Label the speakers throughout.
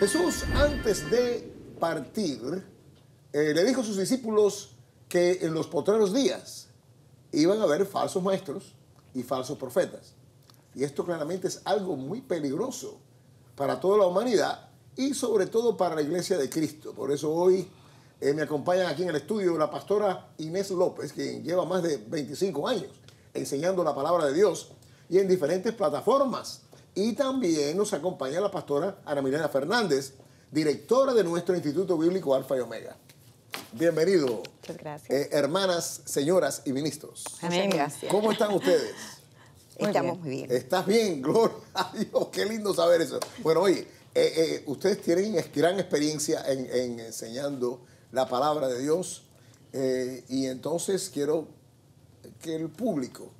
Speaker 1: Jesús, antes de partir, eh, le dijo a sus discípulos que en los potreros días iban a haber falsos maestros y falsos profetas. Y esto claramente es algo muy peligroso para toda la humanidad y sobre todo para la iglesia de Cristo. Por eso hoy eh, me acompañan aquí en el estudio la pastora Inés López, quien lleva más de 25 años enseñando la palabra de Dios y en diferentes plataformas. Y también nos acompaña la pastora Ana Milena Fernández, directora de nuestro Instituto Bíblico Alfa y Omega. Bienvenido.
Speaker 2: Muchas gracias.
Speaker 1: eh, hermanas, señoras y ministros.
Speaker 2: Amén. Gracias.
Speaker 1: ¿Cómo están ustedes?
Speaker 2: Estamos muy bien.
Speaker 1: ¿Estás bien? Gloria a Dios. Qué lindo saber eso. Bueno, oye, eh, eh, ustedes tienen gran experiencia en, en enseñando la palabra de Dios eh, y entonces quiero que el público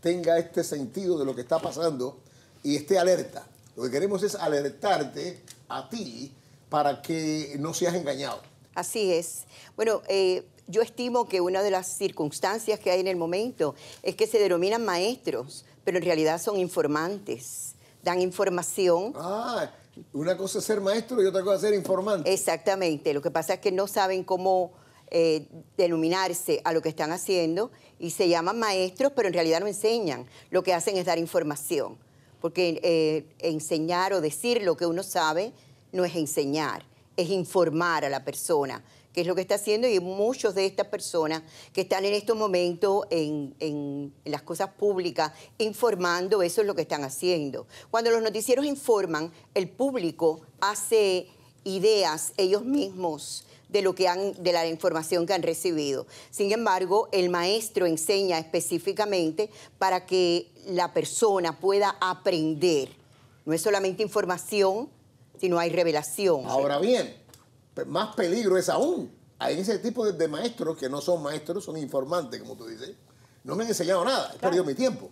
Speaker 1: tenga este sentido de lo que está pasando y esté alerta. Lo que queremos es alertarte a ti para que no seas engañado.
Speaker 3: Así es. Bueno, eh, yo estimo que una de las circunstancias que hay en el momento es que se denominan maestros, pero en realidad son informantes. Dan información.
Speaker 1: Ah, una cosa es ser maestro y otra cosa es ser informante.
Speaker 3: Exactamente. Lo que pasa es que no saben cómo eh, denominarse a lo que están haciendo y se llaman maestros, pero en realidad no enseñan. Lo que hacen es dar información. Porque eh, enseñar o decir lo que uno sabe no es enseñar, es informar a la persona, que es lo que está haciendo y muchos de estas personas que están en estos momentos en, en las cosas públicas informando, eso es lo que están haciendo. Cuando los noticieros informan, el público hace ideas ellos mismos de lo que han de la información que han recibido. Sin embargo, el maestro enseña específicamente para que la persona pueda aprender. No es solamente información, sino hay revelación.
Speaker 1: Ahora bien, pe- más peligro es aún. Hay ese tipo de, de maestros que no son maestros, son informantes, como tú dices. No me han enseñado nada, he perdido mi tiempo.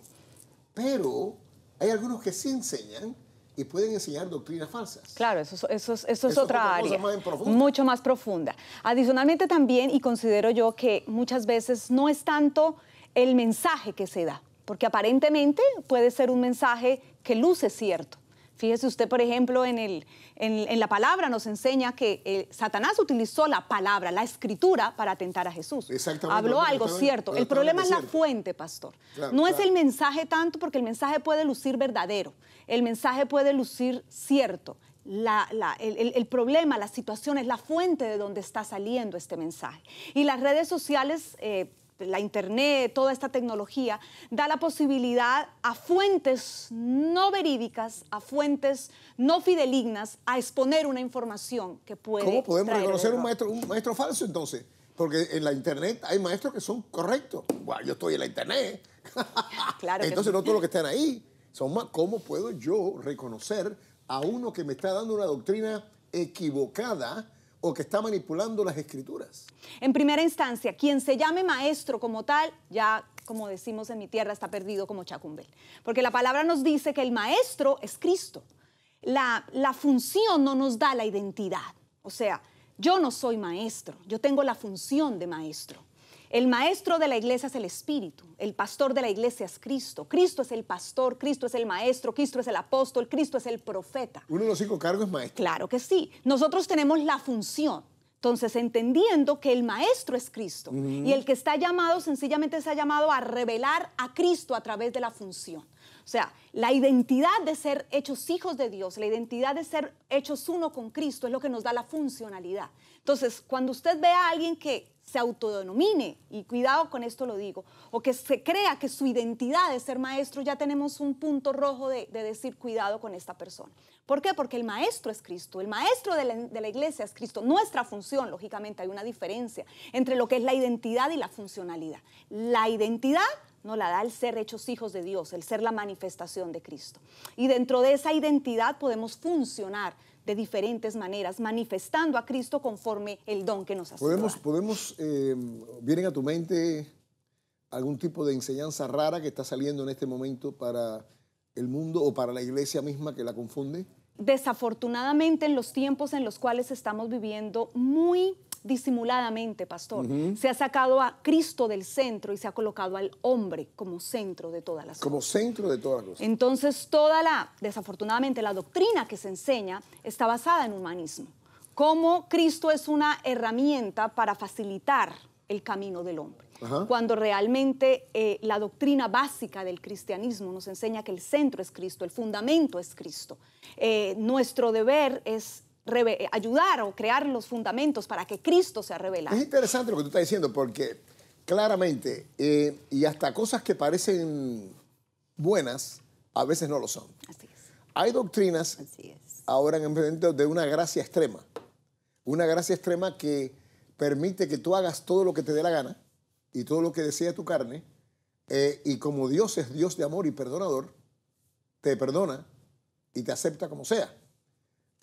Speaker 1: Pero hay algunos que sí enseñan y pueden enseñar doctrinas falsas.
Speaker 2: Claro, eso, es- eso, es- eso es
Speaker 1: Eso es
Speaker 2: otra
Speaker 1: otra
Speaker 2: área.
Speaker 1: más.
Speaker 2: Mucho más profunda. Adicionalmente también, y considero yo que muchas veces no es tanto el mensaje que se da, porque aparentemente puede ser un mensaje que luce cierto. Fíjese usted, por ejemplo, en, el, en, en la palabra nos enseña que eh, Satanás utilizó la palabra, la escritura, para atentar a Jesús.
Speaker 1: Exactamente,
Speaker 2: Habló algo cierto. El problema es la fuente, pastor.
Speaker 1: Claro,
Speaker 2: no es el mensaje tanto porque el mensaje puede lucir verdadero, el mensaje puede lucir cierto. La- la- el, el- el problema, la situación es la fuente de donde está saliendo este mensaje. Y las redes sociales, eh, la internet, toda esta tecnología, da la posibilidad a fuentes no verídicas, a fuentes no fidelignas, a exponer una información que puede.
Speaker 1: ¿Cómo podemos reconocer un maestro, un maestro falso entonces? Porque en la internet hay maestros que son correctos. Bueno, yo estoy en la internet.
Speaker 2: Claro
Speaker 1: entonces no todos los que están ahí son más. ¿Cómo puedo yo reconocer a uno que me está dando una doctrina equivocada o que está manipulando las escrituras?
Speaker 2: En primera instancia, quien se llame maestro como tal, ya como decimos en mi tierra, está perdido como chacumbel. Porque la palabra nos dice que el maestro es Cristo. La, la función no nos da la identidad. O sea, yo no soy maestro, yo tengo la función de maestro. El maestro de la iglesia es el Espíritu, el pastor de la iglesia es Cristo. Cristo es el pastor, Cristo es el maestro, Cristo es el apóstol, Cristo es el profeta.
Speaker 1: Uno de los cinco cargos es maestro.
Speaker 2: Claro que sí. Nosotros tenemos la función. Entonces, entendiendo que el maestro es Cristo y el que está llamado sencillamente está llamado a revelar a Cristo a través de la función. O sea, la identidad de ser hechos hijos de Dios, la identidad de ser hechos uno con Cristo es lo que nos da la funcionalidad. Entonces, cuando usted ve a alguien que se autodenomine, y cuidado con esto lo digo, o que se crea que su identidad es ser maestro, ya tenemos un punto rojo de, de decir cuidado con esta persona. ¿Por qué? Porque el maestro es Cristo, el maestro de de la iglesia es Cristo. Nuestra función, lógicamente, hay una diferencia entre lo que es la identidad y la funcionalidad. La identidad no la da el ser hechos hijos de Dios, el ser la manifestación de Cristo. Y dentro de esa identidad podemos funcionar de diferentes maneras, manifestando a Cristo conforme el don que nos ha sido
Speaker 1: ¿Podemos, podemos eh, vienen a tu mente algún tipo de enseñanza rara que está saliendo en este momento para el mundo o para la iglesia misma que la confunde?
Speaker 2: Desafortunadamente, en los tiempos en los cuales estamos viviendo, muy disimuladamente, pastor. Se ha sacado a Cristo del centro y se ha colocado al hombre como centro de todas las
Speaker 1: Como
Speaker 2: cosas.
Speaker 1: centro de todas las cosas.
Speaker 2: Entonces, toda la, desafortunadamente, la doctrina que se enseña está basada en humanismo. Cómo Cristo es una herramienta para facilitar el camino del hombre.
Speaker 1: Ajá.
Speaker 2: Cuando realmente eh, la doctrina básica del cristianismo nos enseña que el centro es Cristo, el fundamento es Cristo. Eh, nuestro deber es ayudar o crear los fundamentos para que Cristo sea revelado.
Speaker 1: Es interesante lo que tú estás diciendo porque claramente, eh, y hasta cosas que parecen buenas, a veces no lo son.
Speaker 2: Así es.
Speaker 1: Hay doctrinas
Speaker 3: Así es.
Speaker 1: ahora en el momento de una gracia extrema. Una gracia extrema que permite que tú hagas todo lo que te dé la gana y todo lo que desea tu carne. eh, y como Dios es Dios de amor y perdonador, te perdona y te acepta como sea.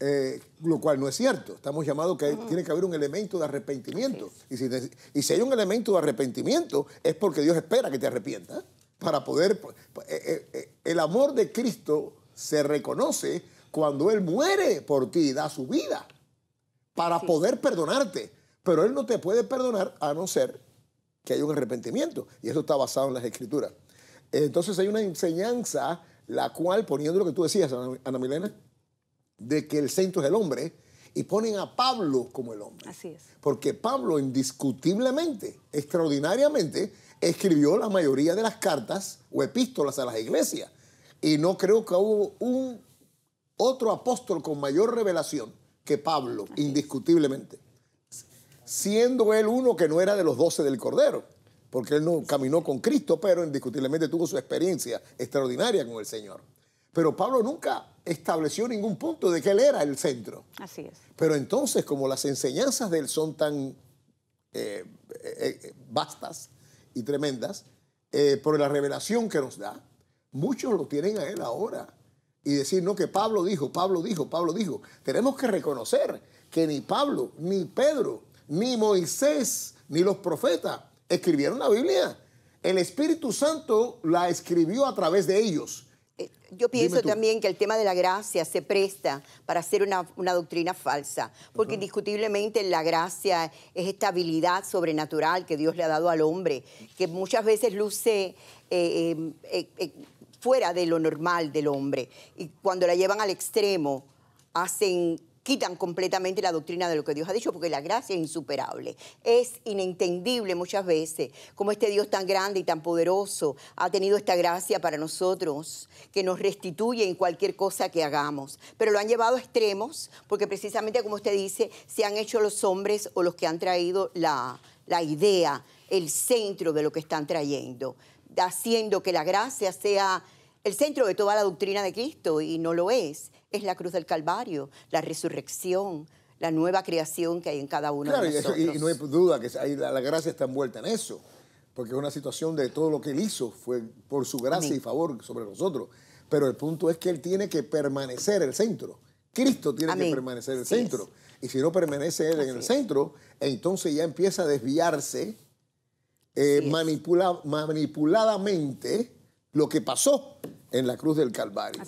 Speaker 1: Eh, lo cual no es cierto. Estamos llamados que tiene que haber un elemento de arrepentimiento. Y si, y si hay un elemento de arrepentimiento, es porque Dios espera que te arrepientas para poder... eh, eh, eh, el amor de Cristo se reconoce cuando Él muere por ti, da su vida para poder perdonarte. Pero Él no te puede perdonar a no ser que haya un arrepentimiento. Y eso está basado en las Escrituras. Entonces hay una enseñanza, la cual, poniendo lo que tú decías, Ana Milena, de que el centro es el hombre, y ponen a Pablo como el hombre.
Speaker 2: Así es.
Speaker 1: Porque Pablo indiscutiblemente, extraordinariamente, escribió la mayoría de las cartas o epístolas a las iglesias. Y no creo que hubo un otro apóstol con mayor revelación que Pablo, indiscutiblemente. Siendo él uno que no era de los doce del Cordero, porque él no caminó con Cristo, pero indiscutiblemente tuvo su experiencia extraordinaria con el Señor. Pero Pablo nunca estableció ningún punto de que él era el centro.
Speaker 2: Así es.
Speaker 1: Pero entonces, como las enseñanzas de él son tan eh, eh, eh, vastas y tremendas, eh, por la revelación que nos da, muchos lo tienen a él ahora. Y decir, no, que Pablo dijo, Pablo dijo, Pablo dijo. Tenemos que reconocer que ni Pablo, ni Pedro, ni Moisés, ni los profetas escribieron la Biblia. El Espíritu Santo la escribió a través de ellos.
Speaker 3: Eh, Yo pienso también que el tema de la gracia se presta para hacer una, una doctrina falsa, porque indiscutiblemente la gracia es esta habilidad sobrenatural que Dios le ha dado al hombre, que muchas veces luce eh, eh, fuera de lo normal del hombre. Y cuando la llevan al extremo, hacen quitan completamente la doctrina de lo que Dios ha dicho, porque la gracia es insuperable. Es inentendible muchas veces cómo este Dios tan grande y tan poderoso ha tenido esta gracia para nosotros, que nos restituye en cualquier cosa que hagamos. Pero lo han llevado a extremos, porque precisamente como usted dice, se han hecho los hombres o los que han traído la, la idea, el centro de lo que están trayendo, haciendo que la gracia sea el centro de toda la doctrina de Cristo, y no lo es. Es la cruz del Calvario, la resurrección, la nueva creación que hay en cada uno
Speaker 1: Claro,
Speaker 3: de nosotros.
Speaker 1: y- y no hay duda que la, la gracia está envuelta en eso, porque es una situación de todo lo que él hizo fue por su gracia
Speaker 3: Amén.
Speaker 1: y favor sobre nosotros. Pero el punto es que él tiene que permanecer el centro. Cristo tiene
Speaker 3: Amén.
Speaker 1: que permanecer el centro. Y si no permanece él en el
Speaker 3: es.
Speaker 1: centro, entonces ya empieza a desviarse eh, manipula- manipuladamente lo que pasó en la cruz del Calvario.